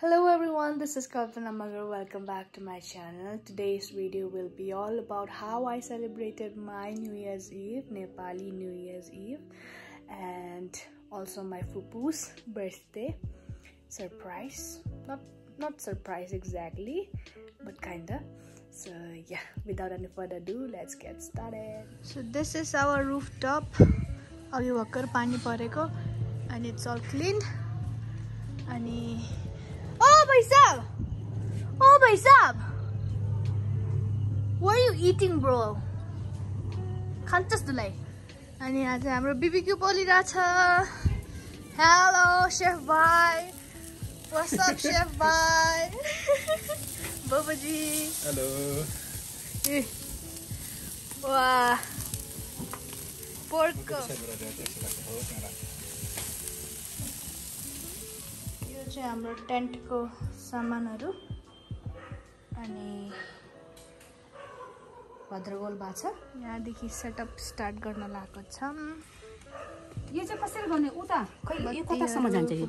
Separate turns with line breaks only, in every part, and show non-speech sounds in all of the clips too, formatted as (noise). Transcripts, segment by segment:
Hello everyone, this is Kalpana Magar. Welcome back to my channel. Today's video will be all about how I celebrated my New Year's Eve, Nepali New Year's Eve, and also my fupu's birthday surprise. Not not surprise exactly, but kinda. So yeah, without any further ado, let's get started. So this is our rooftop. अघि भर्खर पानी परेको and it's all clean. अनि ओ भाइ साहब ओ भाइ साहब वर यु eating bro खान्छस् दुलाई अनि आज हाम्रो बिबिक्यू पोलिरहेछ हेलो सेफ भाइ वाट्सअप (laughs) सेफ भाइ बाबुजी
हेलो
ए वा पोर्कको चाहिँ हाम्रो टेन्टको सामानहरू अनि भद्रगोल भएको छ यहाँदेखि सेटअप स्टार्ट गर्न लागेको छौँ
यो चाहिँ कसरी गर्ने? उता खै यो कतासम्म जान्छ यो?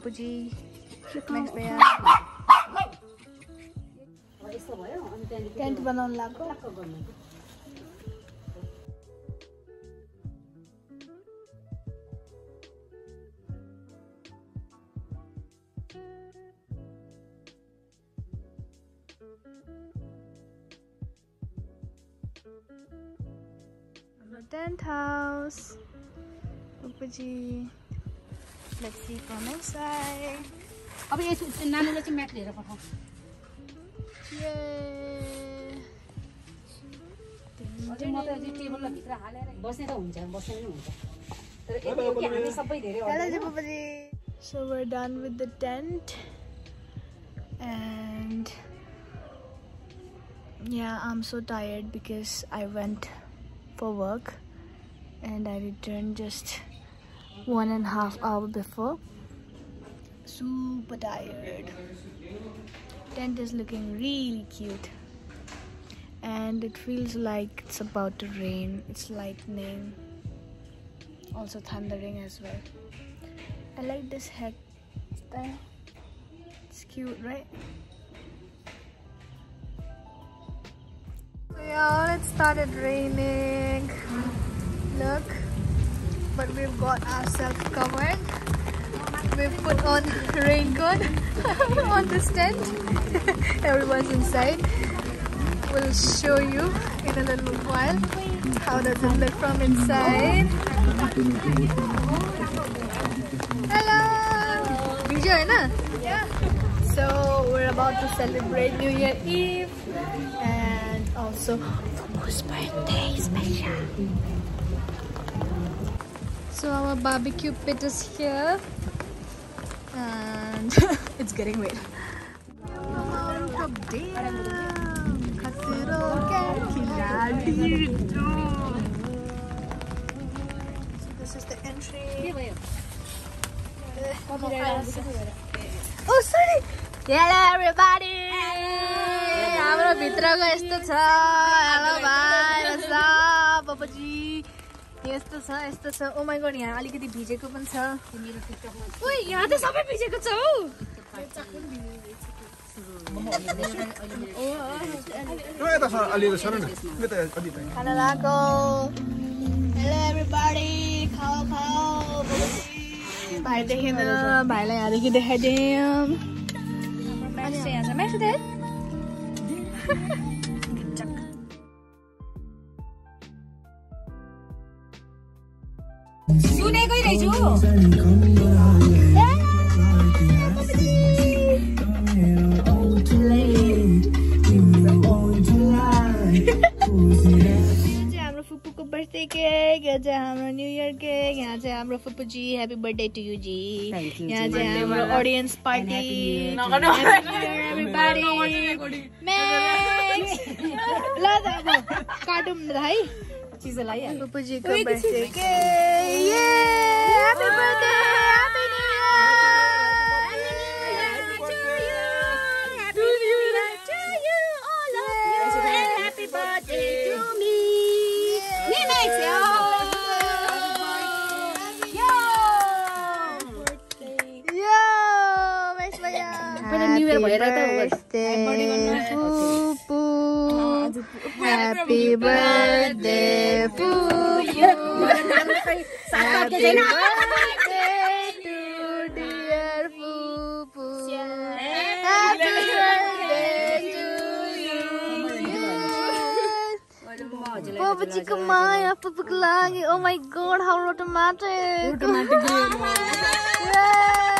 त्यहाँदेखि (laughs)
टेन्ट बनाउनु लाग्यो
टक्क गर्ने
हाम्रो tent house फुपूजी Let's see from inside.
अब यस नानीलाई चाहिँ म्याट लिएर पठाऊ
Yay!
अझै म त अझै टेबललाई भित्र हालेर बस्ने त हुन्छ बस्ने पनि हुन्छ तर यति हो कि हामी सबै धेरै
Hello,
अड्दैन।
Jupapati. So we're done with the tent, and yeah, I'm so tired because I went for work and I returned just one and a half hour before. Super tired. Tent is looking really cute, and it feels like it's about to rain. It's lightning also thundering as well. I like this head style. It's cute, right? So yeah, it started raining. Look, but we've got ourselves covered. We've put on raincoat (laughs) on this (laughs) tent. Everyone's inside. We'll show you in a little while how does it look from inside. Hello! Video na? Yeah. So we're about to celebrate New Year Eve also Momo's birthday special. So our barbecue pit is here and (laughs) it's getting wet. This is the entry. Oh, sorry! Yeah, everybody! भित्रको यस्तो छ। Hello भाइ सब बाबाजी यस्तो छ यस्तो छ। ओ माई गड यहाँ अलिकति भिजेको पनि छ। यहाँ त सबै भिजेको छ हौ। खाना लगाएको हेलो एभ्रिबडी खाओ खाओ भाइ देखेन भाइलाई यहाँदेखि देखाइदिउँ। 눈에 그래줘. केक यो चाहिँ हाम्रो न्यु इयर केक यहाँ चाहिँ हाम्रो फुपूजी ह्याप्पी बर्थडे टु यु जी यहाँ
जी।
चाहिँ हाम्रो अडियन्स पार्टी ल त अब काटौँ न त है।
चिजो लगाइहाल्यो
फुपूजीको बर्थडे
Happy birthday, ಹೋಗೋದು
Happy birthday. ಪೂ ಹ್ಯಾಪಿ ಬರ್ತ್ಡೇ ಟು ಡಿಯರ್ ಪೂ ಪೂ happy birthday to you Papa chica Maya, Papa Kalagi. Oh my god, how romantic! Romantic. (laughs) Yay!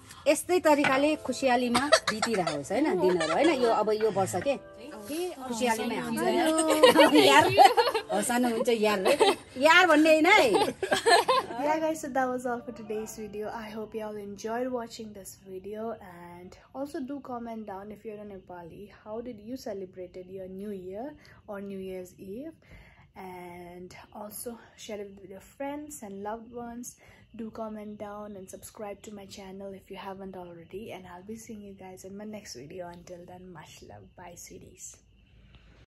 यस्तै तरिकाले खुसियालीमा बितिरहेको होइन दिनहरू होइन यो अब यो वर्ष के खुसियालीमै आउँछ यार हँसाउनु हुन्छ यार यार भन्ने होइन है
yeah guys so that was all for today's video i hope you all enjoyed watching this video and also do comment down if you're a nepali how did you celebrated your new year or new year's eve and also share it with your friends and loved ones. Do comment down and subscribe to my channel if you haven't already. And i'll be seeing you guys in my next video. Until then much love. Bye sweeties